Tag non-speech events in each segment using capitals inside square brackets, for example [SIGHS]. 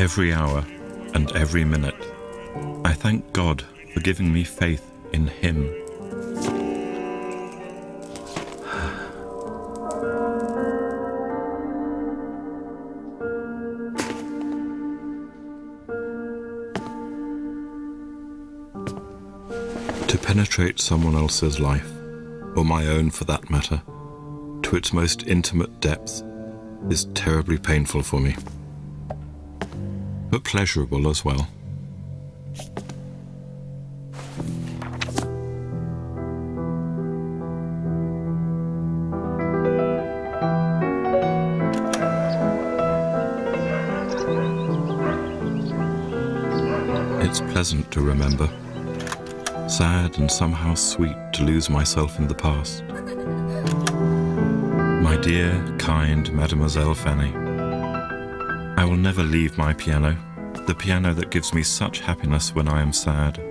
Every hour and every minute, I thank God for giving me faith in Him. To penetrate someone else's life, or my own for that matter, to its most intimate depths, is terribly painful for me but pleasurable as well. It's pleasant to remember, sad and somehow sweet to lose myself in the past. My dear, kind Mademoiselle Fanny, I will never leave my piano, the piano that gives me such happiness when I am sad.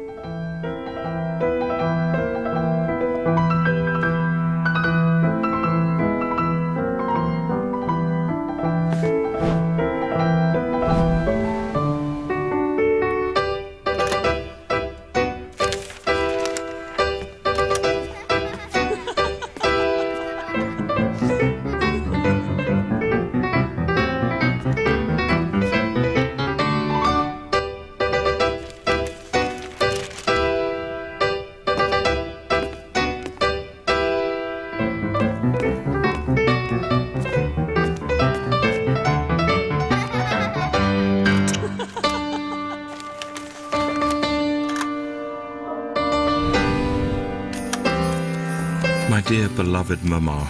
Beloved Mamma.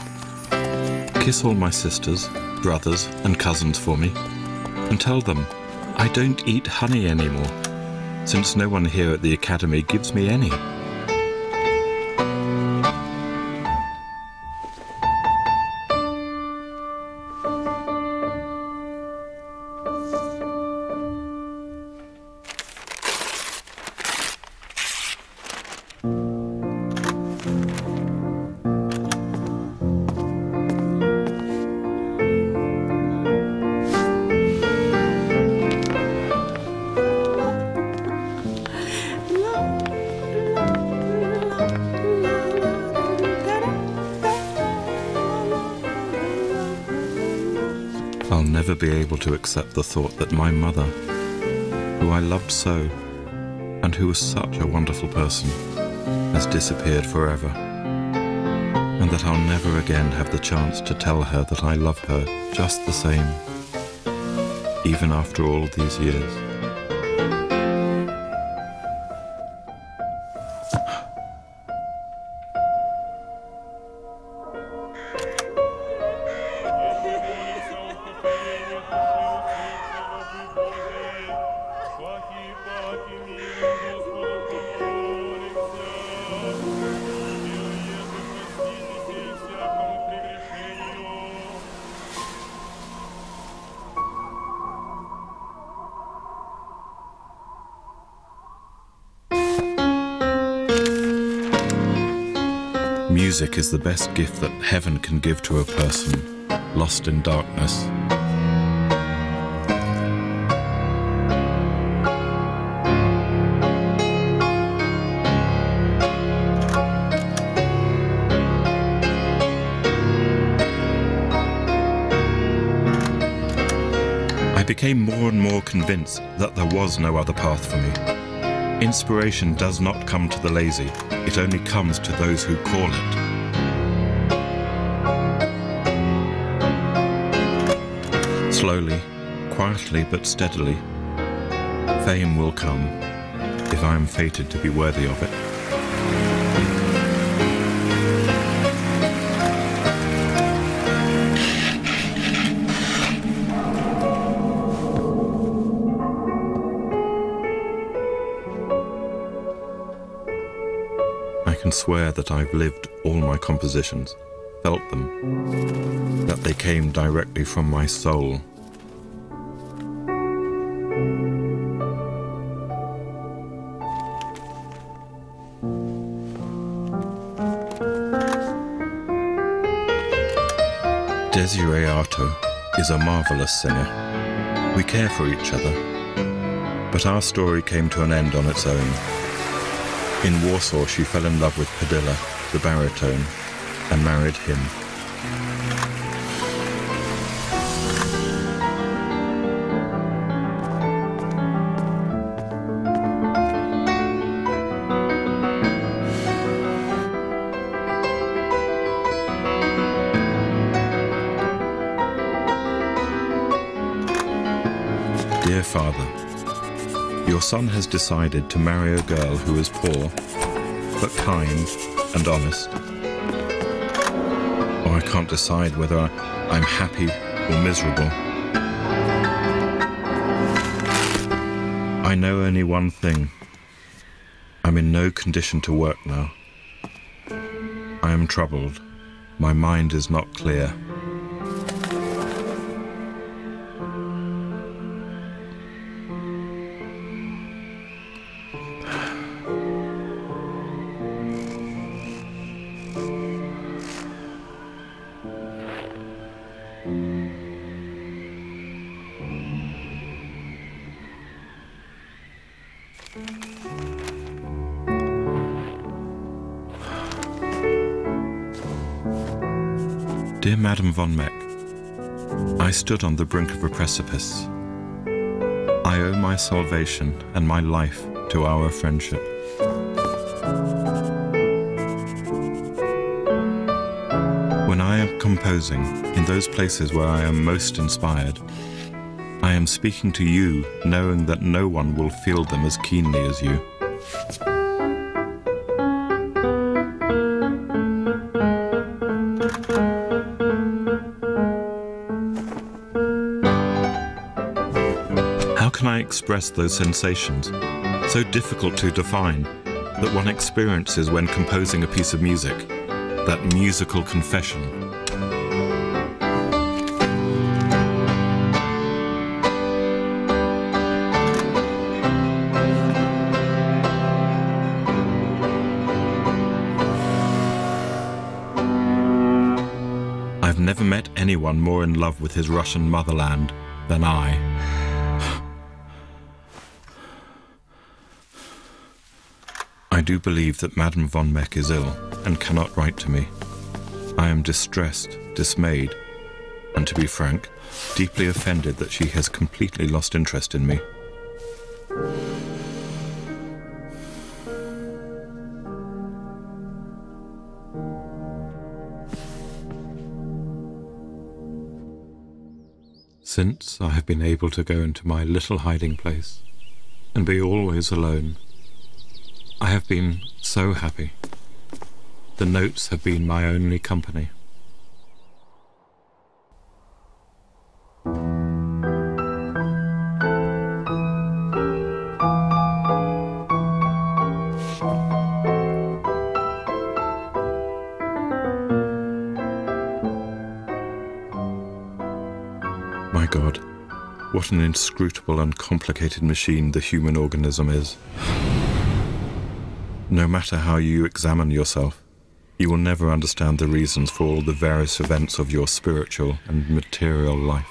Kiss all my sisters, brothers, and cousins for me, and tell them I don't eat honey anymore, since no one here at the Academy gives me any. Able to accept the thought that my mother, who I loved so, and who was such a wonderful person, has disappeared forever, and that I'll never again have the chance to tell her that I love her just the same, even after all these years. Music is the best gift that heaven can give to a person lost in darkness. Became more and more convinced that there was no other path for me. Inspiration does not come to the lazy, it only comes to those who call it. Slowly, quietly but steadily, fame will come if I am fated to be worthy of it. Can swear that I've lived all my compositions, felt them, that they came directly from my soul Desiree Artôt is a marvelous singer. We care for each other, but our story came to an end on its own. In Warsaw, she fell in love with Padilla, the baritone, and married him. Dear Father, your son has decided to marry a girl who is poor, but kind and honest. Oh, I can't decide whether I'm happy or miserable. I know only one thing. I'm in no condition to work now. I am troubled. My mind is not clear. Dear Madame von Meck, I stood on the brink of a precipice. I owe my salvation and my life to our friendship. Composing in those places where I am most inspired, I am speaking to you knowing that no one will feel them as keenly as you. How can I express those sensations, so difficult to define, that one experiences when composing a piece of music, that musical confession? I've never met anyone more in love with his Russian motherland than I. [SIGHS] I do believe that Madame von Meck is ill and cannot write to me. I am distressed, dismayed, and to be frank, deeply offended that she has completely lost interest in me. Since I have been able to go into my little hiding place and be always alone, I have been so happy. The notes have been my only company. What an inscrutable and complicated machine the human organism is. No matter how you examine yourself, you will never understand the reasons for all the various events of your spiritual and material life.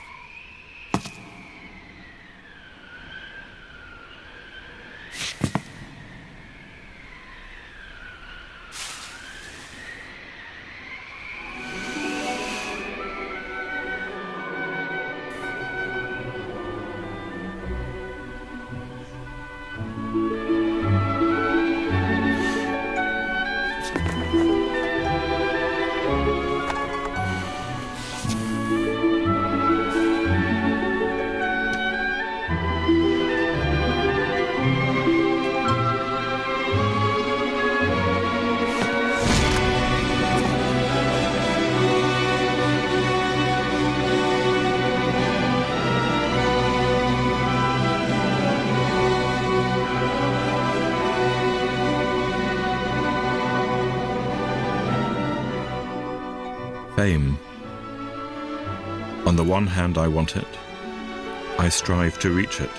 Fame. On the one hand, I want it. I strive to reach it.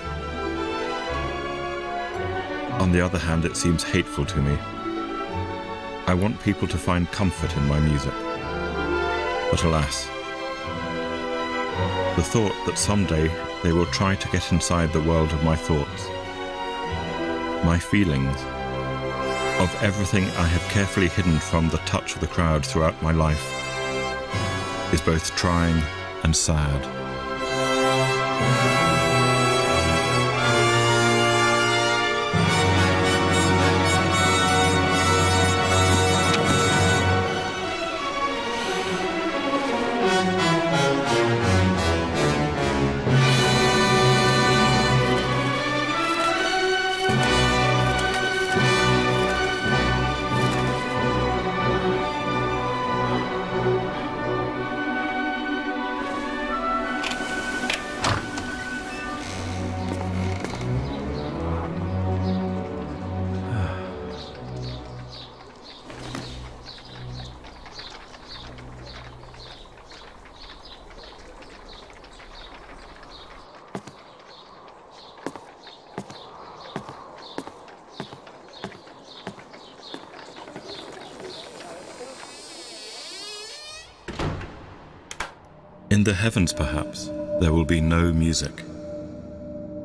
On the other hand, it seems hateful to me. I want people to find comfort in my music. But alas, the thought that someday they will try to get inside the world of my thoughts, my feelings, of everything I have carefully hidden from the touch of the crowd throughout my life, is both trying and sad. In the heavens, perhaps, there will be no music.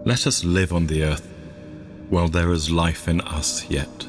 Let us live on the earth while there is life in us yet.